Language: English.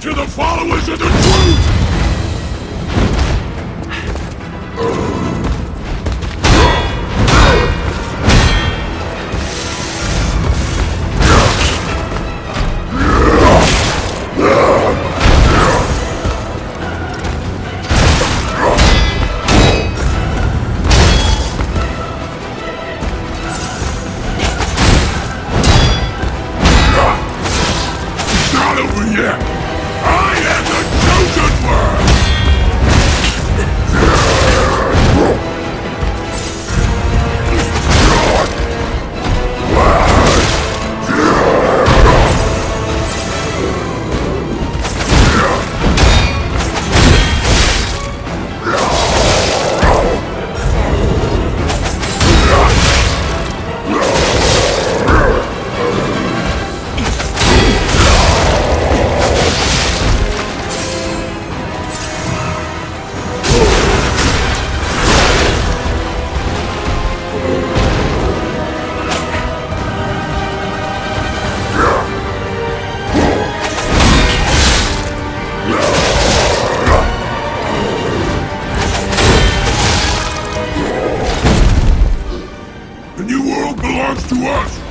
to the followers of the truth! The new world belongs to us!